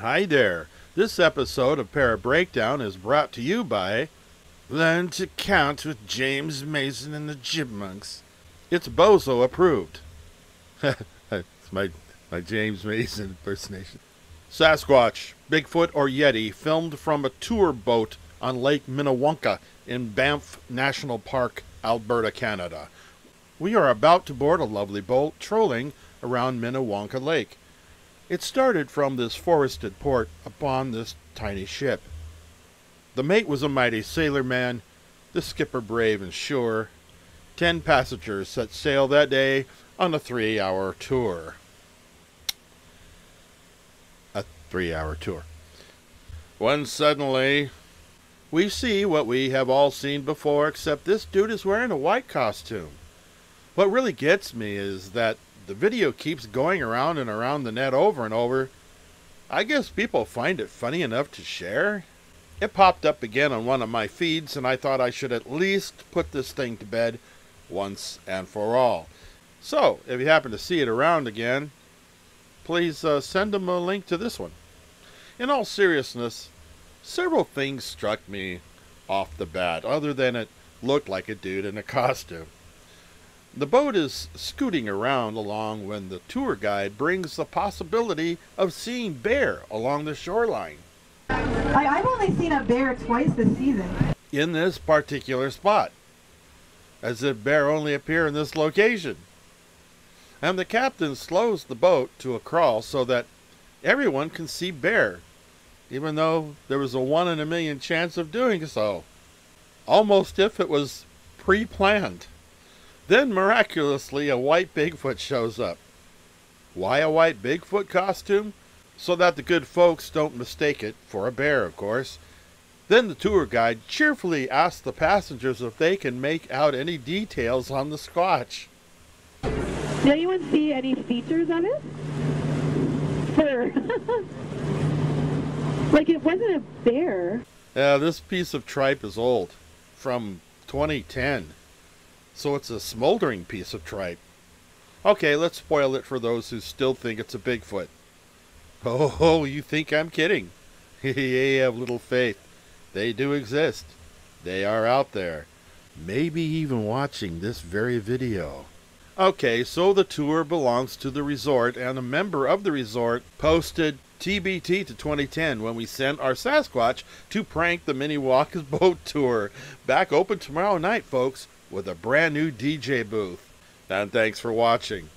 Hi there. This episode of Para Breakdown is brought to you by Learn to Count with James Mason and the Chipmunks. It's Bozo approved. it's my, my James Mason impersonation. Sasquatch, Bigfoot, or Yeti filmed from a tour boat on Lake Minnewanka in Banff National Park, Alberta, Canada. We are about to board a lovely boat trolling around Minnewanka Lake. It started from this forested port upon this tiny ship. The mate was a mighty sailor man, the skipper brave and sure. Ten passengers set sail that day on a three hour tour. A three hour tour. When suddenly we see what we have all seen before, except this dude is wearing a white costume. What really gets me is that the video keeps going around and around the net over and over. I guess people find it funny enough to share. It popped up again on one of my feeds, and I thought I should at least put this thing to bed once and for all. So, if you happen to see it around again, please uh, send them a link to this one. In all seriousness, several things struck me off the bat, other than it looked like a dude in a costume. The boat is scooting around along when the tour guide brings the possibility of seeing bear along the shoreline. I, I've only seen a bear twice this season. In this particular spot. As if bear only appear in this location. And the captain slows the boat to a crawl so that everyone can see bear, even though there was a one in a million chance of doing so. Almost if it was pre planned. Then miraculously, a white Bigfoot shows up. Why a white Bigfoot costume? So that the good folks don't mistake it for a bear, of course. Then the tour guide cheerfully asks the passengers if they can make out any details on the Squatch. Did anyone see any features on it? Fur. like it wasn't a bear. Yeah, this piece of tripe is old, from 2010. So it's a smoldering piece of tripe. Okay, let's spoil it for those who still think it's a Bigfoot. Oh, you think I'm kidding? Ye have little faith. They do exist. They are out there. Maybe even watching this very video. Okay, so the tour belongs to the resort, and a member of the resort posted TBT to 2010 when we sent our Sasquatch to prank the Minnewanka boat tour. Back open tomorrow night, folks with a brand new DJ booth. And thanks for watching.